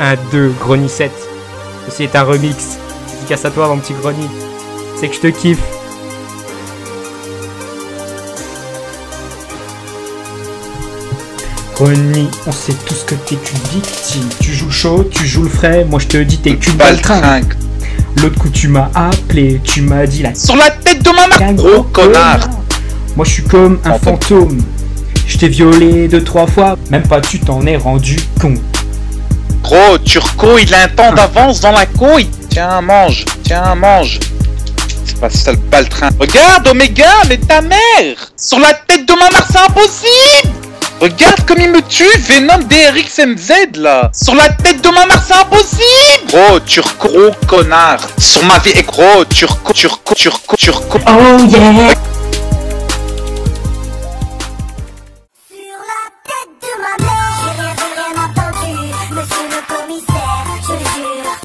1, 2, Grony 7. Ceci est un remix. Dédicace à toi, mon petit Grony. C'est que je te kiffe. Grony, on sait tous que t'es une victime. Tu joues le chaud, tu joues le frais. Moi, je te dis, t'es qu'une baltringue. L'autre coup, tu m'as appelé, tu m'as dit la Sur la tête de ma mère Gros connard Moi, je suis comme un fantôme. Je t'ai violé deux, trois fois. Même pas tu t'en es rendu compte. Gros, Turco, il a un temps d'avance dans la couille. Tiens, mange, tiens, mange. C'est pas ça le baltrin. Regarde, Omega, mais ta mère Sur la tête de ma mère, c'est impossible Regarde comme il me tue, Venom DRXMZ là Sur la tête de ma mère, c'est impossible Gros, turco, connard Sur ma vie, et gros, turco, turco, turco, turco Oh yeah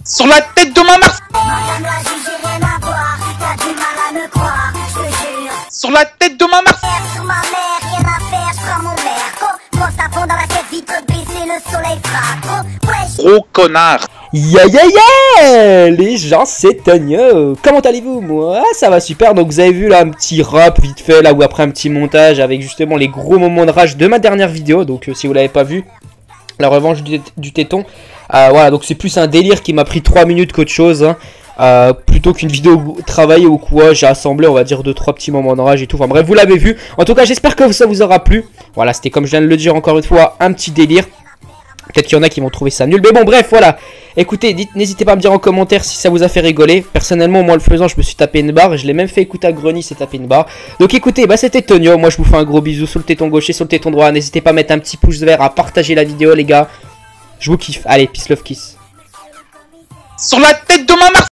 Sur la tête de ma mère. Sur la tête de ma mère Sur ma mère, rien à faire, je prends mon verre. Gros, moi ça fond dans la tête, vite baisser, le soleil frappe. Gros, wesh. Gros connard Ya ya ya Les gens, c'est Tonio Comment allez-vous Moi, ça va super. Donc vous avez vu là un petit rap vite fait, là ou après un petit montage avec justement les gros moments de rage de ma dernière vidéo. Donc euh, si vous l'avez pas vu, la revanche du, du téton. Euh, voilà, donc c'est plus un délire qui m'a pris 3 minutes qu'autre chose. hein. Euh, plutôt qu'une vidéo travaillée ou quoi, j'ai assemblé on va dire 2-3 petits moments de rage et tout. Enfin bref, vous l'avez vu. En tout cas, j'espère que ça vous aura plu. Voilà, c'était comme je viens de le dire encore une fois, un petit délire. Peut-être qu'il y en a qui vont trouver ça nul. Mais bon, bref, voilà. Écoutez, n'hésitez pas à me dire en commentaire si ça vous a fait rigoler. Personnellement, moi, le faisant, je me suis tapé une barre. Je l'ai même fait écouter à Greny, c'est tapé une barre. Donc écoutez, bah c'était Tonio. Moi, je vous fais un gros bisou sur le téton gauche et sur le téton droit. N'hésitez pas à mettre un petit pouce vert, à partager la vidéo, les gars. Je vous kiffe. Allez, peace love kiss. Sur la tête de ma mère